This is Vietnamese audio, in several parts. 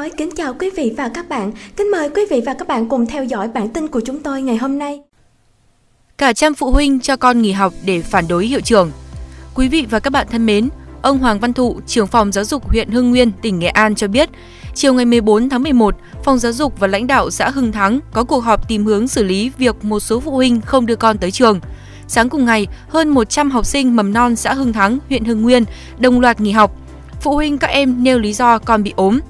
nói kính chào quý vị và các bạn. Kính mời quý vị và các bạn cùng theo dõi bản tin của chúng tôi ngày hôm nay. Cả trăm phụ huynh cho con nghỉ học để phản đối hiệu trưởng. Quý vị và các bạn thân mến, ông Hoàng Văn Thụ, trưởng phòng giáo dục huyện Hưng Nguyên, tỉnh Nghệ An cho biết, chiều ngày 14 tháng 11, phòng giáo dục và lãnh đạo xã Hưng Thắng có cuộc họp tìm hướng xử lý việc một số phụ huynh không đưa con tới trường. Sáng cùng ngày, hơn 100 học sinh mầm non xã Hưng Thắng, huyện Hưng Nguyên đồng loạt nghỉ học. Phụ huynh các em nêu lý do con bị ốm.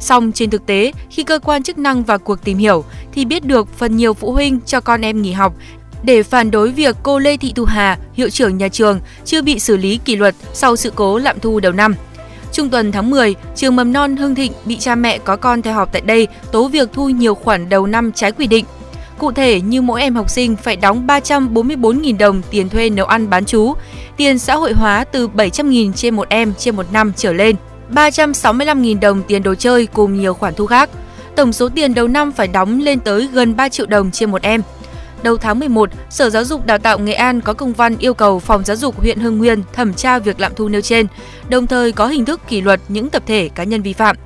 Song trên thực tế, khi cơ quan chức năng vào cuộc tìm hiểu thì biết được phần nhiều phụ huynh cho con em nghỉ học để phản đối việc cô Lê Thị Thu Hà, hiệu trưởng nhà trường, chưa bị xử lý kỷ luật sau sự cố lạm thu đầu năm. Trung tuần tháng 10, trường mầm non Hưng Thịnh bị cha mẹ có con theo học tại đây tố việc thu nhiều khoản đầu năm trái quy định. Cụ thể như mỗi em học sinh phải đóng 344.000 đồng tiền thuê nấu ăn bán chú, tiền xã hội hóa từ 700.000 trên một em trên một năm trở lên, 365.000 đồng tiền đồ chơi cùng nhiều khoản thu khác. Tổng số tiền đầu năm phải đóng lên tới gần 3 triệu đồng trên một em. Đầu tháng 11, Sở Giáo dục Đào tạo Nghệ An có công văn yêu cầu Phòng Giáo dục huyện Hưng Nguyên thẩm tra việc lạm thu nêu trên, đồng thời có hình thức kỷ luật những tập thể cá nhân vi phạm.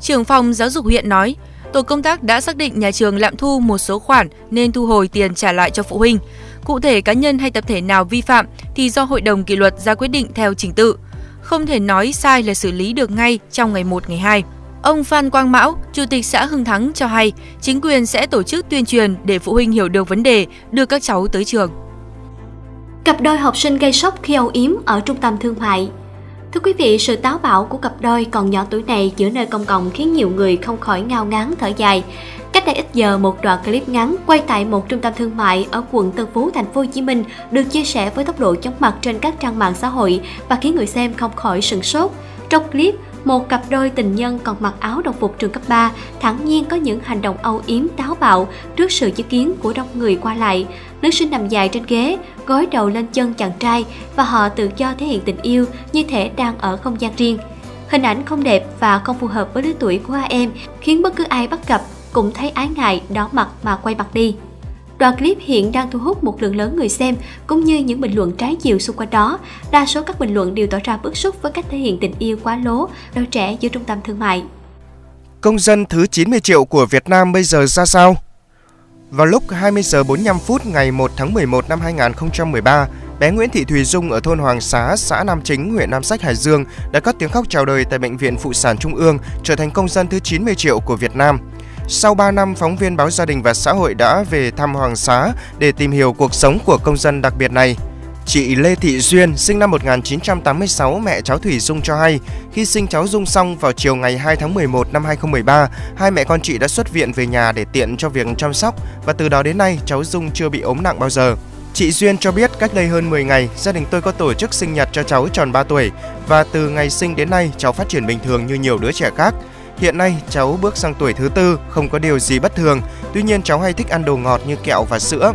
Trưởng phòng Giáo dục huyện nói, tổ công tác đã xác định nhà trường lạm thu một số khoản nên thu hồi tiền trả lại cho phụ huynh. Cụ thể cá nhân hay tập thể nào vi phạm thì do hội đồng kỷ luật ra quyết định theo trình tự. Không thể nói sai là xử lý được ngay trong ngày 1 ngày 2. Ông Phan Quang Mão, Chủ tịch xã Hưng Thắng cho hay, chính quyền sẽ tổ chức tuyên truyền để phụ huynh hiểu được vấn đề, đưa các cháu tới trường. Cặp đôi học sinh gây sốc khi âu yếm ở trung tâm thương mại. Thưa quý vị, sự táo bạo của cặp đôi còn nhỏ tuổi này giữa nơi công cộng khiến nhiều người không khỏi ngao ngán thở dài. Cách đây ít giờ, một đoạn clip ngắn quay tại một trung tâm thương mại ở quận Tân Phú, thành phố Hồ Chí Minh được chia sẻ với tốc độ chóng mặt trên các trang mạng xã hội và khiến người xem không khỏi sửng sốt. Trong clip, một cặp đôi tình nhân còn mặc áo đồng phục trường cấp 3 thẳng nhiên có những hành động âu yếm táo bạo trước sự chứng kiến của đông người qua lại. Nữ sinh nằm dài trên ghế, gối đầu lên chân chàng trai và họ tự do thể hiện tình yêu như thể đang ở không gian riêng. Hình ảnh không đẹp và không phù hợp với lứa tuổi của hai em khiến bất cứ ai bắt gặp cũng thấy ái ngại đỏ mặt mà quay mặt đi. Đoạn clip hiện đang thu hút một lượng lớn người xem cũng như những bình luận trái chiều xung quanh đó. Đa số các bình luận đều tỏ ra bức xúc với cách thể hiện tình yêu quá lố đôi trẻ giữa trung tâm thương mại. Công dân thứ 90 triệu của Việt Nam bây giờ ra sao? Vào lúc 20 giờ 45 phút ngày 1 tháng 11 năm 2013, bé Nguyễn Thị Thùy Dung ở thôn Hoàng Xá, xã Nam Chính, huyện Nam Sách, Hải Dương đã cất tiếng khóc chào đời tại Bệnh viện Phụ sản Trung ương, trở thành công dân thứ 90 triệu của Việt Nam. Sau 3 năm, phóng viên báo Gia đình và Xã hội đã về thăm Hoàng Xá để tìm hiểu cuộc sống của công dân đặc biệt này. Chị Lê Thị Duyên, sinh năm 1986, mẹ cháu Thủy Dung cho hay, khi sinh cháu Dung xong vào chiều ngày 2 tháng 11 năm 2013, hai mẹ con chị đã xuất viện về nhà để tiện cho việc chăm sóc và từ đó đến nay cháu Dung chưa bị ốm nặng bao giờ. Chị Duyên cho biết cách đây hơn 10 ngày, gia đình tôi có tổ chức sinh nhật cho cháu tròn 3 tuổi và từ ngày sinh đến nay cháu phát triển bình thường như nhiều đứa trẻ khác. Hiện nay cháu bước sang tuổi thứ tư, không có điều gì bất thường. Tuy nhiên cháu hay thích ăn đồ ngọt như kẹo và sữa.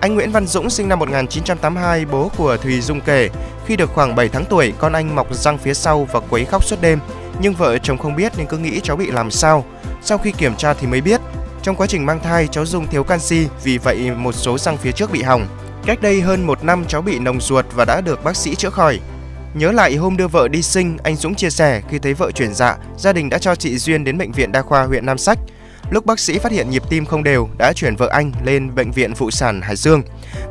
Anh Nguyễn Văn Dũng sinh năm 1982, bố của Thùy Dung kể, khi được khoảng 7 tháng tuổi, con anh mọc răng phía sau và quấy khóc suốt đêm. Nhưng vợ chồng không biết nên cứ nghĩ cháu bị làm sao. Sau khi kiểm tra thì mới biết, trong quá trình mang thai cháu Dung thiếu canxi, vì vậy một số răng phía trước bị hỏng. Cách đây hơn một năm cháu bị nồng ruột và đã được bác sĩ chữa khỏi. Nhớ lại hôm đưa vợ đi sinh, anh Dũng chia sẻ khi thấy vợ chuyển dạ, gia đình đã cho chị Duyên đến bệnh viện đa khoa huyện Nam Sách. Lúc bác sĩ phát hiện nhịp tim không đều, đã chuyển vợ anh lên bệnh viện phụ sản Hải Dương.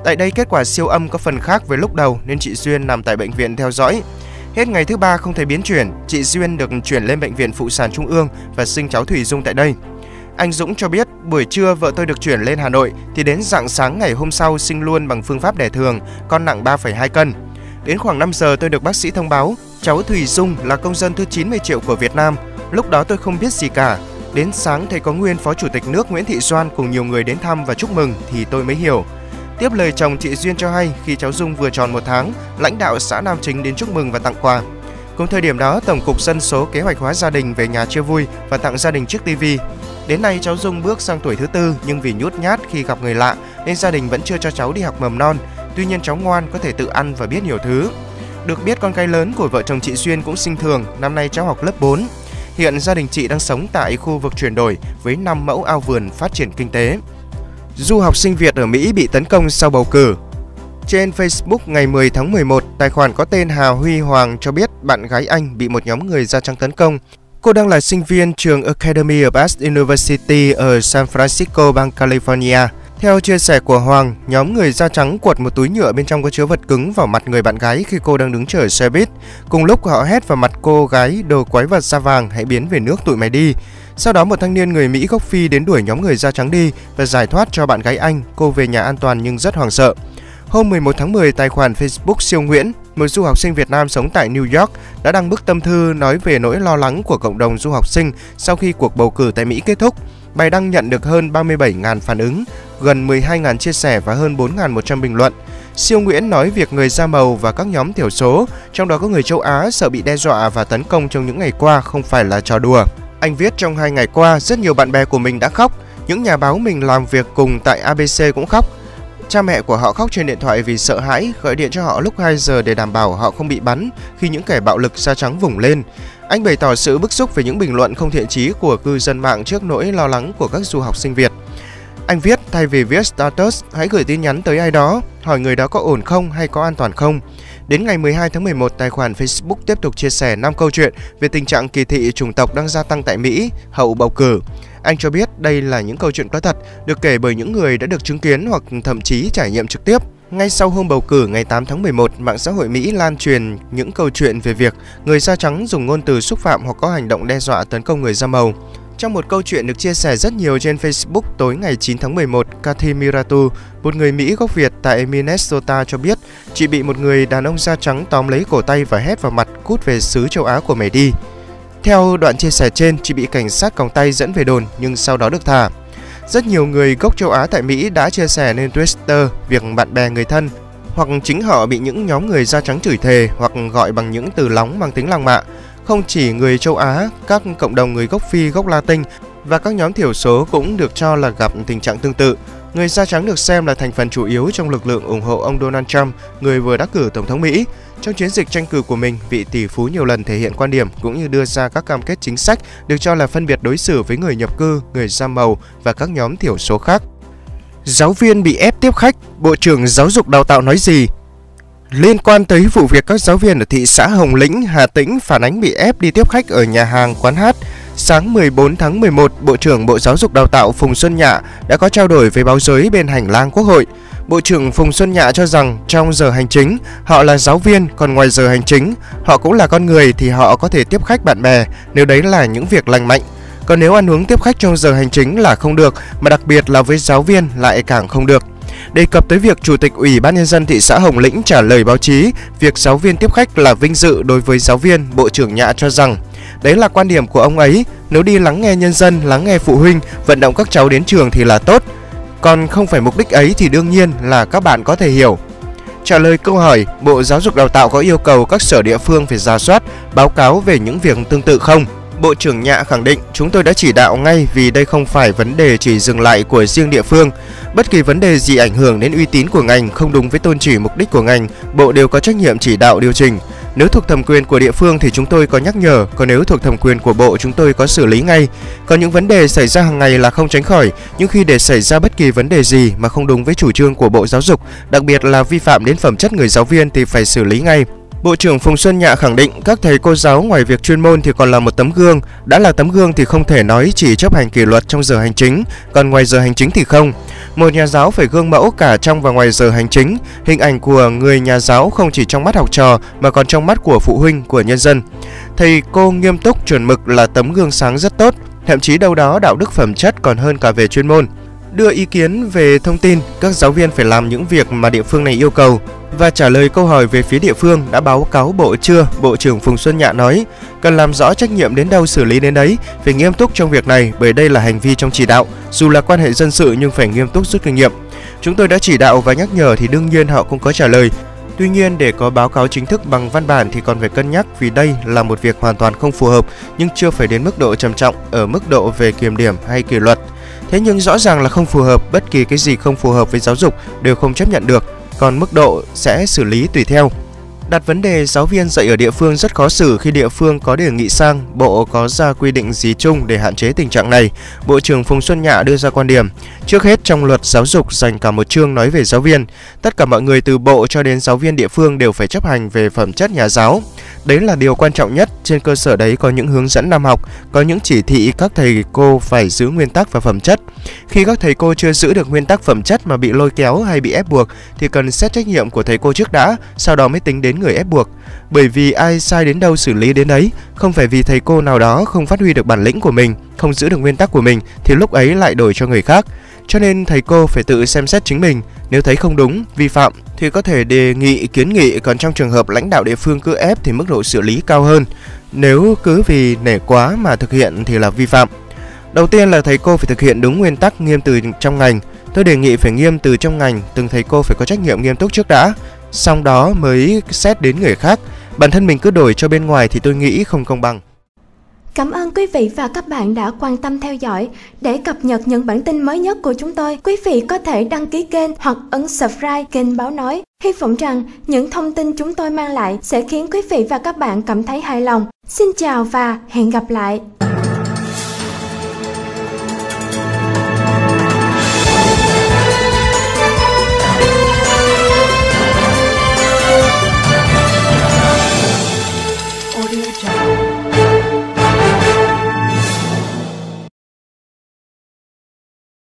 Tại đây kết quả siêu âm có phần khác với lúc đầu nên chị Duyên nằm tại bệnh viện theo dõi. Hết ngày thứ ba không thấy biến chuyển, chị Duyên được chuyển lên bệnh viện phụ sản Trung ương và sinh cháu Thủy Dung tại đây. Anh Dũng cho biết buổi trưa vợ tôi được chuyển lên Hà Nội thì đến dạng sáng ngày hôm sau sinh luôn bằng phương pháp đẻ thường, con nặng 3,2 cân. Đến khoảng 5 giờ tôi được bác sĩ thông báo cháu Thùy Dung là công dân thứ 90 triệu của Việt Nam. Lúc đó tôi không biết gì cả. Đến sáng thấy có nguyên Phó Chủ tịch nước Nguyễn Thị Doan cùng nhiều người đến thăm và chúc mừng thì tôi mới hiểu. Tiếp lời chồng chị Duyên cho hay khi cháu Dung vừa tròn một tháng, lãnh đạo xã Nam Chính đến chúc mừng và tặng quà. Cùng thời điểm đó, Tổng cục Dân số Kế hoạch hóa gia đình về nhà chia vui và tặng gia đình chiếc tivi. Đến nay cháu Dung bước sang tuổi thứ tư nhưng vì nhút nhát khi gặp người lạ nên gia đình vẫn chưa cho cháu đi học mầm non Tuy nhiên cháu ngoan có thể tự ăn và biết nhiều thứ. Được biết con cái lớn của vợ chồng chị Xuyên cũng sinh thường, năm nay cháu học lớp 4. Hiện gia đình chị đang sống tại khu vực chuyển đổi với 5 mẫu ao vườn phát triển kinh tế. Du học sinh Việt ở Mỹ bị tấn công sau bầu cử. Trên Facebook ngày 10 tháng 11, tài khoản có tên Hà Huy Hoàng cho biết bạn gái anh bị một nhóm người da trắng tấn công Cô đang là sinh viên trường Academy of Arts University ở San Francisco, bang California. Theo chia sẻ của Hoàng, nhóm người da trắng cuột một túi nhựa bên trong có chứa vật cứng vào mặt người bạn gái khi cô đang đứng chờ xe buýt. Cùng lúc họ hét vào mặt cô gái đồ quái vật da vàng hãy biến về nước tụi mày đi. Sau đó một thanh niên người Mỹ gốc Phi đến đuổi nhóm người da trắng đi và giải thoát cho bạn gái anh. Cô về nhà an toàn nhưng rất hoảng sợ. Hôm 11 tháng 10, tài khoản Facebook Siêu Nguyễn, một du học sinh Việt Nam sống tại New York, đã đăng bức tâm thư nói về nỗi lo lắng của cộng đồng du học sinh sau khi cuộc bầu cử tại Mỹ kết thúc. Bài đăng nhận được hơn 37.000 phản ứng, gần 12.000 chia sẻ và hơn 4.100 bình luận. Siêu Nguyễn nói việc người da màu và các nhóm thiểu số, trong đó có người châu Á sợ bị đe dọa và tấn công trong những ngày qua không phải là trò đùa. Anh viết trong hai ngày qua, rất nhiều bạn bè của mình đã khóc. Những nhà báo mình làm việc cùng tại ABC cũng khóc. Cha mẹ của họ khóc trên điện thoại vì sợ hãi, gọi điện cho họ lúc 2 giờ để đảm bảo họ không bị bắn khi những kẻ bạo lực da trắng vùng lên. Anh bày tỏ sự bức xúc về những bình luận không thiện chí của cư dân mạng trước nỗi lo lắng của các du học sinh Việt. Anh viết thay vì viết status, hãy gửi tin nhắn tới ai đó, hỏi người đó có ổn không hay có an toàn không. Đến ngày 12 tháng 11, tài khoản Facebook tiếp tục chia sẻ 5 câu chuyện về tình trạng kỳ thị chủng tộc đang gia tăng tại Mỹ hậu bầu cử. Anh cho biết đây là những câu chuyện có thật, được kể bởi những người đã được chứng kiến hoặc thậm chí trải nghiệm trực tiếp. Ngay sau hôm bầu cử ngày 8 tháng 11, mạng xã hội Mỹ lan truyền những câu chuyện về việc người da trắng dùng ngôn từ xúc phạm hoặc có hành động đe dọa tấn công người da màu. Trong một câu chuyện được chia sẻ rất nhiều trên Facebook tối ngày 9 tháng 11, Kathy Miratu, một người Mỹ gốc Việt tại Minnesota cho biết chị bị một người đàn ông da trắng tóm lấy cổ tay và hét vào mặt cút về xứ châu Á của mày đi. Theo đoạn chia sẻ trên, chị bị cảnh sát còng tay dẫn về đồn nhưng sau đó được thả. Rất nhiều người gốc châu Á tại Mỹ đã chia sẻ lên Twitter việc bạn bè người thân hoặc chính họ bị những nhóm người da trắng chửi thề hoặc gọi bằng những từ lóng mang tính lăng mạ. Không chỉ người châu Á, các cộng đồng người gốc Phi, gốc Latin và các nhóm thiểu số cũng được cho là gặp tình trạng tương tự. Người da trắng được xem là thành phần chủ yếu trong lực lượng ủng hộ ông Donald Trump, người vừa đắc cử tổng thống Mỹ. Trong chiến dịch tranh cử của mình, vị tỷ phú nhiều lần thể hiện quan điểm cũng như đưa ra các cam kết chính sách được cho là phân biệt đối xử với người nhập cư, người da màu và các nhóm thiểu số khác. Giáo viên bị ép tiếp khách, Bộ trưởng Giáo dục Đào tạo nói gì? Liên quan tới vụ việc các giáo viên ở thị xã Hồng Lĩnh, Hà Tĩnh phản ánh bị ép đi tiếp khách ở nhà hàng, quán hát, sáng 14 tháng 11, Bộ trưởng Bộ Giáo dục Đào tạo Phùng Xuân Nhạ đã có trao đổi với báo giới bên hành lang Quốc hội. Bộ trưởng Phùng Xuân Nhạ cho rằng trong giờ hành chính, họ là giáo viên, còn ngoài giờ hành chính, họ cũng là con người thì họ có thể tiếp khách bạn bè nếu đấy là những việc lành mạnh. Còn nếu ăn uống tiếp khách trong giờ hành chính là không được, mà đặc biệt là với giáo viên lại càng không được. Đề cập tới việc Chủ tịch Ủy ban Nhân dân thị xã Hồng Lĩnh trả lời báo chí, việc giáo viên tiếp khách là vinh dự đối với giáo viên, Bộ trưởng Nhạ cho rằng Đấy là quan điểm của ông ấy, nếu đi lắng nghe nhân dân, lắng nghe phụ huynh, vận động các cháu đến trường thì là tốt. Còn không phải mục đích ấy thì đương nhiên là các bạn có thể hiểu. Trả lời câu hỏi, Bộ Giáo dục Đào tạo có yêu cầu các sở địa phương phải ra soát, báo cáo về những việc tương tự không? Bộ trưởng Nhạ khẳng định chúng tôi đã chỉ đạo ngay vì đây không phải vấn đề chỉ dừng lại của riêng địa phương. Bất kỳ vấn đề gì ảnh hưởng đến uy tín của ngành không đúng với tôn chỉ mục đích của ngành, Bộ đều có trách nhiệm chỉ đạo điều chỉnh. Nếu thuộc thẩm quyền của địa phương thì chúng tôi có nhắc nhở, còn nếu thuộc thẩm quyền của Bộ chúng tôi có xử lý ngay. Còn những vấn đề xảy ra hàng ngày là không tránh khỏi, nhưng khi để xảy ra bất kỳ vấn đề gì mà không đúng với chủ trương của Bộ Giáo dục, đặc biệt là vi phạm đến phẩm chất người giáo viên thì phải xử lý ngay. Bộ trưởng Phùng Xuân Nhạ khẳng định các thầy cô giáo ngoài việc chuyên môn thì còn là một tấm gương, đã là tấm gương thì không thể nói chỉ chấp hành kỷ luật trong giờ hành chính, còn ngoài giờ hành chính thì không. Một nhà giáo phải gương mẫu cả trong và ngoài giờ hành chính, hình ảnh của người nhà giáo không chỉ trong mắt học trò mà còn trong mắt của phụ huynh, của nhân dân. Thầy cô nghiêm túc chuẩn mực là tấm gương sáng rất tốt, thậm chí đâu đó đạo đức phẩm chất còn hơn cả về chuyên môn đưa ý kiến về thông tin, các giáo viên phải làm những việc mà địa phương này yêu cầu. Và trả lời câu hỏi về phía địa phương đã báo cáo Bộ chưa, Bộ trưởng Phùng Xuân Nhạ nói, cần làm rõ trách nhiệm đến đâu xử lý đến đấy, phải nghiêm túc trong việc này bởi đây là hành vi trong chỉ đạo, dù là quan hệ dân sự nhưng phải nghiêm túc rút kinh nghiệm. Chúng tôi đã chỉ đạo và nhắc nhở thì đương nhiên họ cũng có trả lời. Tuy nhiên để có báo cáo chính thức bằng văn bản thì còn phải cân nhắc vì đây là một việc hoàn toàn không phù hợp nhưng chưa phải đến mức độ trầm trọng ở mức độ về kiểm điểm hay kỷ luật. Thế nhưng rõ ràng là không phù hợp, bất kỳ cái gì không phù hợp với giáo dục đều không chấp nhận được, còn mức độ sẽ xử lý tùy theo. Đặt vấn đề giáo viên dạy ở địa phương rất khó xử khi địa phương có đề nghị sang, Bộ có ra quy định gì chung để hạn chế tình trạng này. Bộ trưởng Phùng Xuân Nhạ đưa ra quan điểm, trước hết trong luật giáo dục dành cả một chương nói về giáo viên. Tất cả mọi người từ Bộ cho đến giáo viên địa phương đều phải chấp hành về phẩm chất nhà giáo. Đấy là điều quan trọng nhất, trên cơ sở đấy có những hướng dẫn năm học, có những chỉ thị các thầy cô phải giữ nguyên tắc và phẩm chất. Khi các thầy cô chưa giữ được nguyên tắc phẩm chất mà bị lôi kéo hay bị ép buộc thì cần xét trách nhiệm của thầy cô trước đã, sau đó mới tính đến người ép buộc. Bởi vì ai sai đến đâu xử lý đến đấy, không phải vì thầy cô nào đó không phát huy được bản lĩnh của mình, không giữ được nguyên tắc của mình thì lúc ấy lại đổi cho người khác. Cho nên thầy cô phải tự xem xét chính mình, nếu thấy không đúng, vi phạm thì có thể đề nghị kiến nghị, còn trong trường hợp lãnh đạo địa phương cứ ép thì mức độ xử lý cao hơn. Nếu cứ vì nể quá mà thực hiện thì là vi phạm. Đầu tiên là thầy cô phải thực hiện đúng nguyên tắc nghiêm từ trong ngành. Tôi đề nghị phải nghiêm từ trong ngành, từng thầy cô phải có trách nhiệm nghiêm túc trước đã, xong đó mới xét đến người khác. Bản thân mình cứ đổi cho bên ngoài thì tôi nghĩ không công bằng. Cảm ơn quý vị và các bạn đã quan tâm theo dõi. Để cập nhật những bản tin mới nhất của chúng tôi, quý vị có thể đăng ký kênh hoặc ấn subscribe kênh Báo Nói. Hy vọng rằng những thông tin chúng tôi mang lại sẽ khiến quý vị và các bạn cảm thấy hài lòng. Xin chào và hẹn gặp lại!